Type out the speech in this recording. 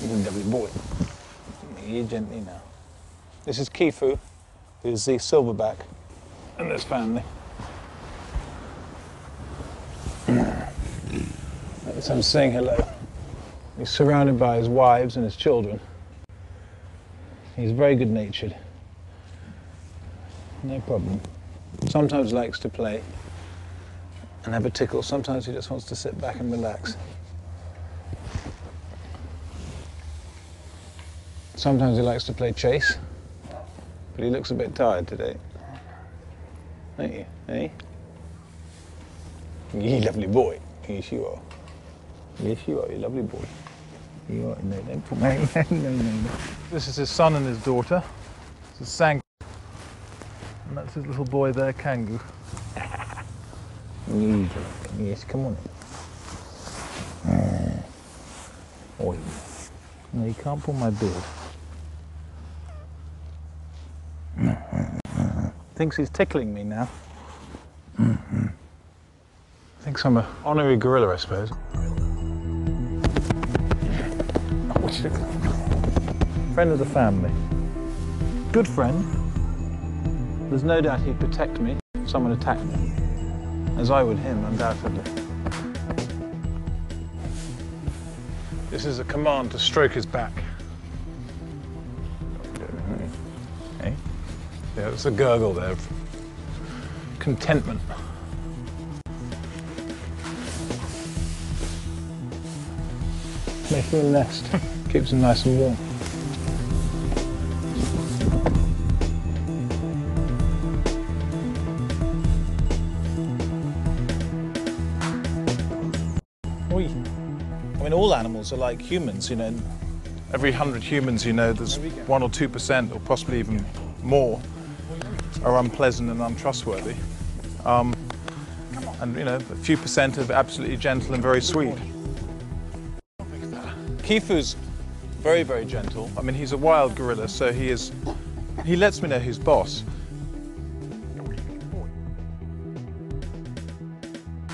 He's boy. Here gently now. This is Kifu, who's the silverback in this family. As I'm saying hello. He's surrounded by his wives and his children. He's very good natured. No problem. Sometimes likes to play and have a tickle. Sometimes he just wants to sit back and relax. Sometimes he likes to play chase, but he looks a bit tired today. Don't you, eh? You lovely boy. Yes, you are. Yes, you are. You lovely boy. You are. No, don't my no, no, no. This is his son and his daughter. This is Sang. And that's his little boy there, Kangu. Yes, come on. Oi. No, you can't pull my beard. Thinks he's tickling me now. Thinks I'm a honorary gorilla, I suppose. Friend of the family. Good friend. There's no doubt he'd protect me if someone attacked me. As I would him, undoubtedly. This is a command to stroke his back. Yeah, it's a gurgle there of contentment. Make him a nest. Keeps them nice and warm. We, I mean, all animals are like humans, you know. Every hundred humans, you know, there's one or two percent, or possibly even more, are unpleasant and untrustworthy. Um, and, you know, a few percent are absolutely gentle and very sweet. Kifu's very, very gentle. I mean, he's a wild gorilla, so he is. He lets me know who's boss.